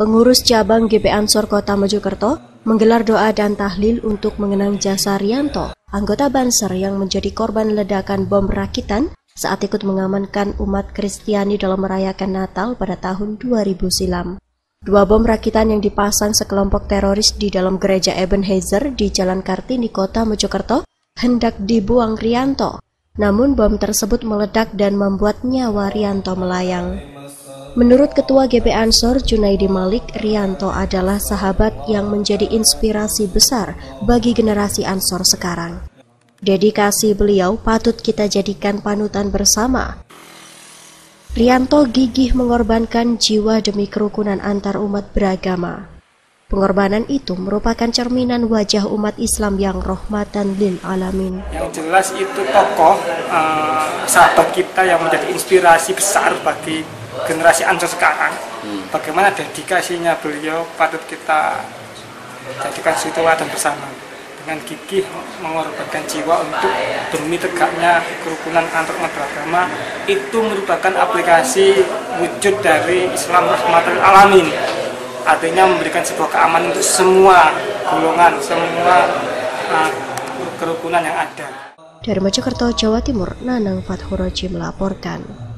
pengurus cabang GP Ansor Kota Mojokerto menggelar doa dan tahlil untuk mengenang jasa Rianto, anggota Banser yang menjadi korban ledakan bom rakitan saat ikut mengamankan umat Kristiani dalam merayakan Natal pada tahun 2000 silam. Dua bom rakitan yang dipasang sekelompok teroris di dalam gereja Ebenezer di Jalan Kartini, Kota Mojokerto, hendak dibuang Rianto. Namun bom tersebut meledak dan membuat nyawa Rianto melayang. Menurut Ketua GP Ansor Junaidi Malik, Rianto adalah sahabat yang menjadi inspirasi besar bagi generasi Ansor sekarang. Dedikasi beliau patut kita jadikan panutan bersama. Rianto gigih mengorbankan jiwa demi kerukunan antar umat beragama. Pengorbanan itu merupakan cerminan wajah umat Islam yang rohmatan lil alamin. Yang jelas itu tokoh uh, sahabat kita yang menjadi inspirasi besar bagi generasi Ansor sekarang hmm. bagaimana dedikasinya beliau patut kita jadikan situ dan bersama dengan gigih mengorbankan jiwa untuk demi tegaknya kerukunan antar umat beragama itu merupakan aplikasi wujud dari Islam rahmatul alamin artinya memberikan sebuah keamanan untuk semua golongan semua uh, kerukunan yang ada dari Mojokerto, Jawa Timur, Nanang Fathuraji melaporkan.